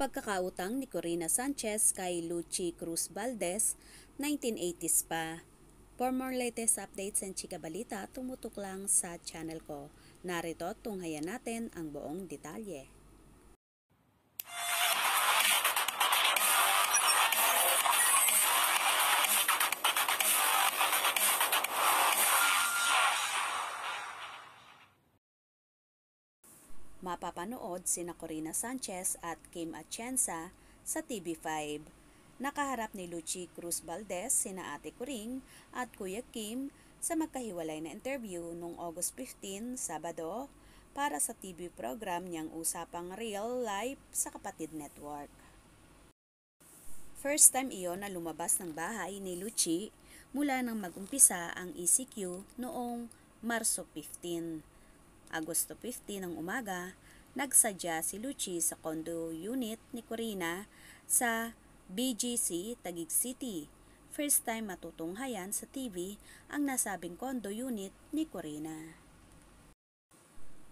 Pagkakautang ni Corina Sanchez kay Luchi Cruz Valdez, 1980s pa. For more latest updates and chika balita, tumutok lang sa channel ko. Narito tunghayan natin ang buong detalye. Mapapanood sina Corina Sanchez at Kim Atienza sa TV5. Nakaharap ni Luchi Cruz Valdez sina Ate Kuring at Kuya Kim sa magkahiwalay na interview noong August 15, Sabado, para sa TV program niyang Usapang Real Life sa Kapatid Network. First time iyon na lumabas ng bahay ni Luchi mula nang magumpisa ang ECQ noong Marso 15. Agosto 15 ng umaga, nagsadya si Luchi sa condo unit ni Corina sa BGC Taguig City. First time matutunghayan sa TV ang nasabing condo unit ni Corina.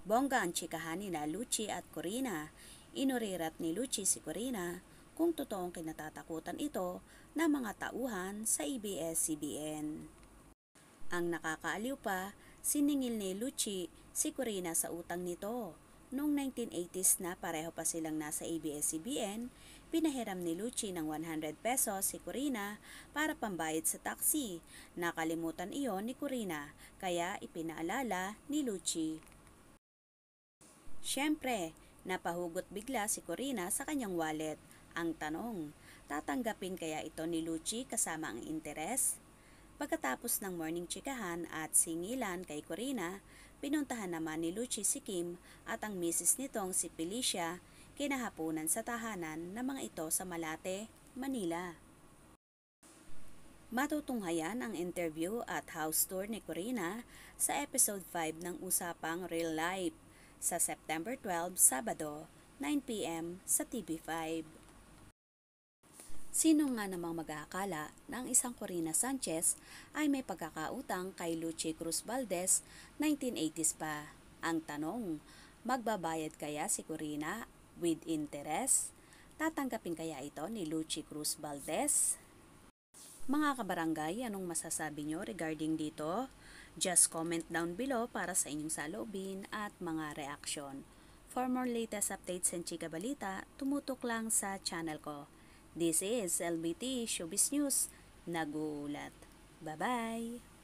Bongga ang chikahan ni na at Corina. Inurirat ni Luchi si Corina kung totoong kinatatakutan ito ng mga tauhan sa ABS-CBN. Ang nakakaaliw pa, siningil ni Luchi si Corina sa utang nito. Noong 1980s na pareho pa silang nasa ABS-CBN, pinahiram ni Luchi ng 100 pesos si Corina para pambayad sa taxi. Nakalimutan iyon ni Corina, kaya ipinaalala ni Luchi. Siyempre, napahugot bigla si Corina sa kanyang wallet. Ang tanong, tatanggapin kaya ito ni Luchi kasama ang interes? Pagkatapos ng morning chikahan at singilan kay Corina, pinuntahan naman ni Luchi si Kim at ang misis nitong si Felicia kinahaponan sa tahanan ng mga ito sa Malate, Manila. Matutunghayan ang interview at house tour ni Corina sa episode 5 ng Usapang Real Life sa September 12, Sabado, 9pm sa TV5. Sino nga namang mag-aakala na ang isang Corina Sanchez ay may pagkakautang kay Luchi Cruz Valdez 1980s pa? Ang tanong, magbabayad kaya si Corina with interest? Tatanggapin kaya ito ni Luchi Cruz Valdez? Mga kabarangay, anong masasabi nyo regarding dito? Just comment down below para sa inyong saloobin at mga reaksyon. For more latest updates and chika balita, tumutok lang sa channel ko. This is LBT Showbiz News. Nagulat. Bye-bye!